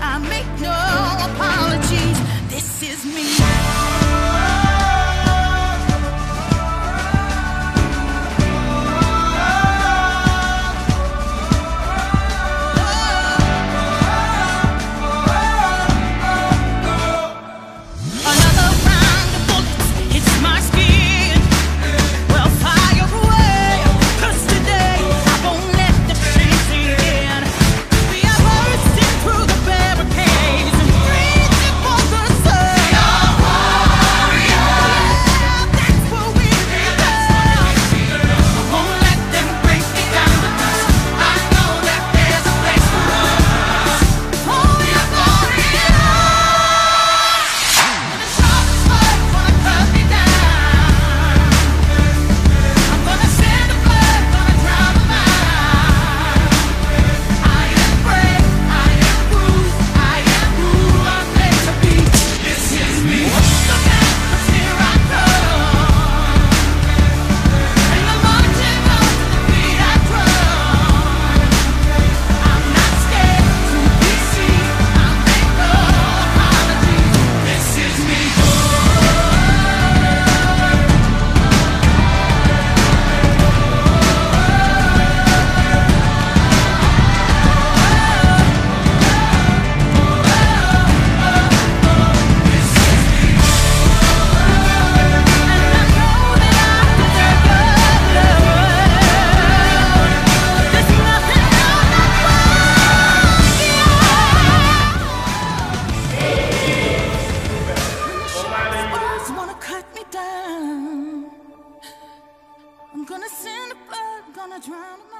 I make no I'm gonna send a bird, gonna drown a.